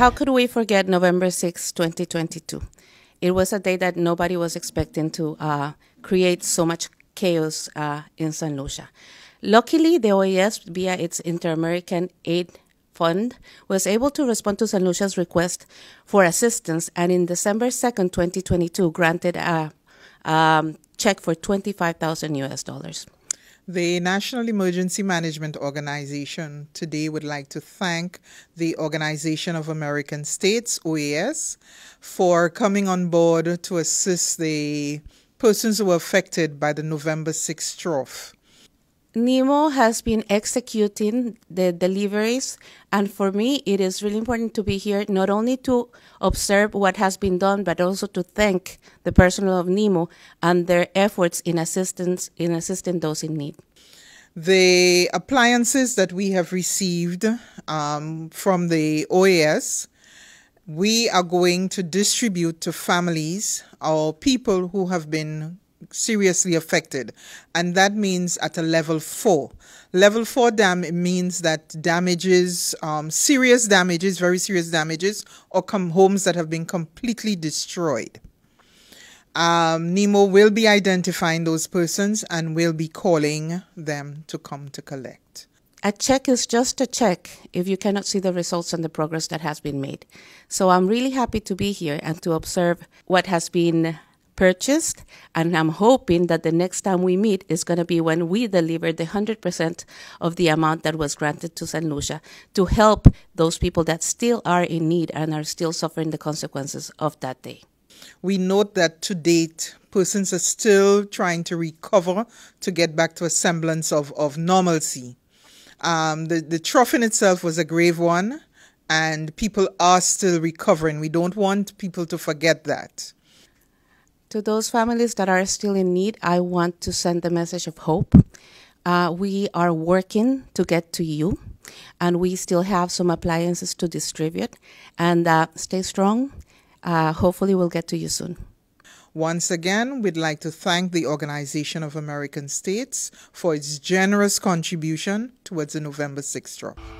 How could we forget November 6, 2022? It was a day that nobody was expecting to uh, create so much chaos uh, in San Lucia. Luckily, the OAS, via its Inter American Aid Fund, was able to respond to San Lucia's request for assistance and in December 2nd, 2022, granted a um, check for 25,000 US dollars. The National Emergency Management Organization today would like to thank the Organization of American States, OAS, for coming on board to assist the persons who were affected by the November 6th trough. NEMO has been executing the deliveries, and for me, it is really important to be here not only to observe what has been done, but also to thank the personnel of NEMO and their efforts in assistance in assisting those in need. The appliances that we have received um, from the OAS, we are going to distribute to families or people who have been seriously affected, and that means at a level four. Level four dam means that damages, um, serious damages, very serious damages, or come homes that have been completely destroyed. Um, NEMO will be identifying those persons and will be calling them to come to collect. A check is just a check if you cannot see the results and the progress that has been made. So I'm really happy to be here and to observe what has been purchased. And I'm hoping that the next time we meet is going to be when we deliver the 100% of the amount that was granted to St. Lucia to help those people that still are in need and are still suffering the consequences of that day. We note that to date, persons are still trying to recover to get back to a semblance of, of normalcy. Um, the, the trough in itself was a grave one, and people are still recovering. We don't want people to forget that. To those families that are still in need, I want to send the message of hope. Uh, we are working to get to you, and we still have some appliances to distribute. And uh, stay strong. Uh, hopefully, we'll get to you soon. Once again, we'd like to thank the Organization of American States for its generous contribution towards the November 6th trough.